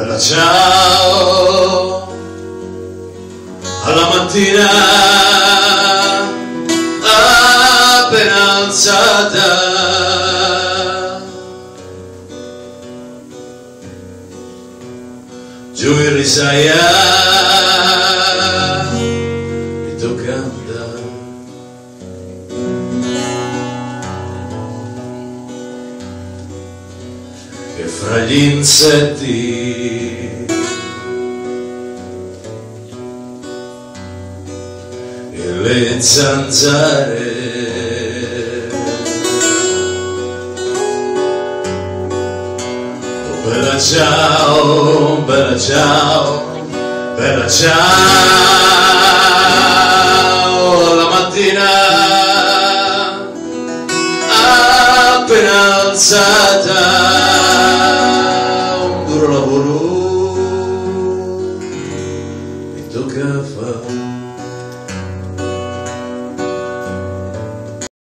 bella ciao, alla mattina appena alzata. Giù in risaia mi tocca andare. E fra gli insetti e le zanzare Oh, bella ciao, bella ciao, bella ciao, la mattina appena alzata, un duro lavoro mi tocca fare.